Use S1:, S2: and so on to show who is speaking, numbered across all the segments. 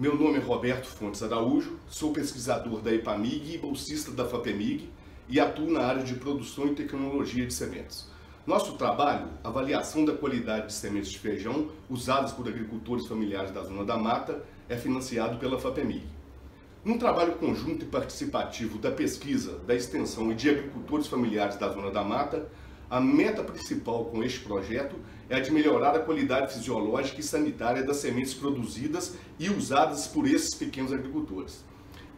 S1: meu nome é Roberto Fontes Araújo, sou pesquisador da EPAMIG e bolsista da FAPEMIG e atuo na área de produção e tecnologia de sementes. Nosso trabalho, avaliação da qualidade de sementes de feijão usadas por agricultores familiares da Zona da Mata, é financiado pela FAPEMIG. Num trabalho conjunto e participativo da pesquisa, da extensão e de agricultores familiares da Zona da Mata, a meta principal com este projeto é a de melhorar a qualidade fisiológica e sanitária das sementes produzidas e usadas por esses pequenos agricultores.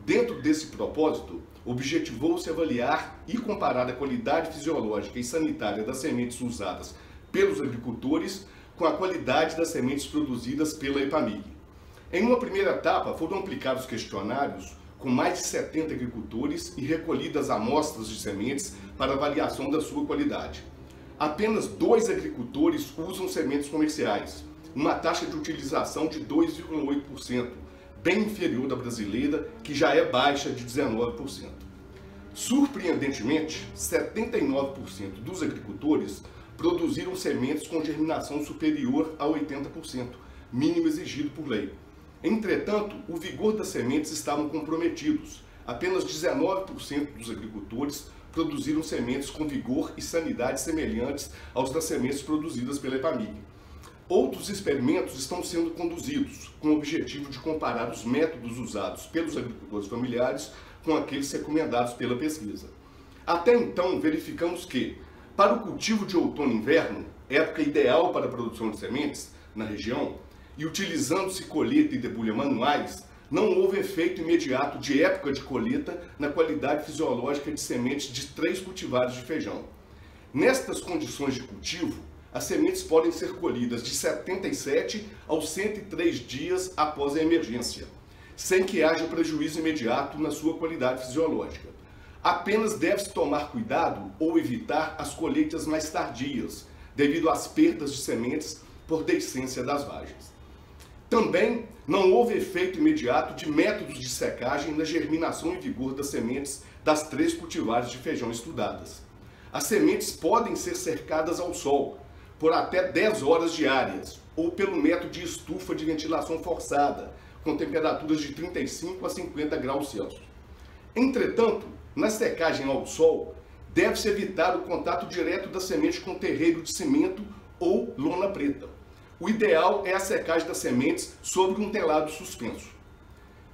S1: Dentro desse propósito, objetivou-se avaliar e comparar a qualidade fisiológica e sanitária das sementes usadas pelos agricultores com a qualidade das sementes produzidas pela EPAMIG. Em uma primeira etapa, foram aplicados questionários com mais de 70 agricultores e recolhidas amostras de sementes para avaliação da sua qualidade. Apenas dois agricultores usam sementes comerciais, uma taxa de utilização de 2,8%, bem inferior da brasileira, que já é baixa de 19%. Surpreendentemente, 79% dos agricultores produziram sementes com germinação superior a 80%, mínimo exigido por lei. Entretanto, o vigor das sementes estavam comprometidos. Apenas 19% dos agricultores produziram sementes com vigor e sanidade semelhantes aos das sementes produzidas pela EPAMIG. Outros experimentos estão sendo conduzidos com o objetivo de comparar os métodos usados pelos agricultores familiares com aqueles recomendados pela pesquisa. Até então, verificamos que, para o cultivo de outono e inverno, época ideal para a produção de sementes na região, e utilizando-se colheita e debulha manuais, não houve efeito imediato de época de colheita na qualidade fisiológica de sementes de três cultivares de feijão. Nestas condições de cultivo, as sementes podem ser colhidas de 77 aos 103 dias após a emergência, sem que haja prejuízo imediato na sua qualidade fisiológica. Apenas deve-se tomar cuidado ou evitar as colheitas mais tardias, devido às perdas de sementes por deiscência das vagens. Também não houve efeito imediato de métodos de secagem na germinação e vigor das sementes das três cultivares de feijão estudadas. As sementes podem ser cercadas ao sol por até 10 horas diárias ou pelo método de estufa de ventilação forçada, com temperaturas de 35 a 50 graus Celsius. Entretanto, na secagem ao sol, deve-se evitar o contato direto da semente com terreiro de cimento ou lona preta. O ideal é a secagem das sementes sobre um telado suspenso.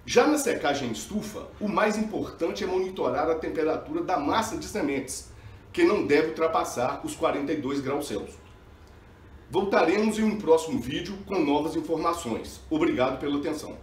S1: Já na secagem em estufa, o mais importante é monitorar a temperatura da massa de sementes, que não deve ultrapassar os 42 graus Celsius. Voltaremos em um próximo vídeo com novas informações. Obrigado pela atenção.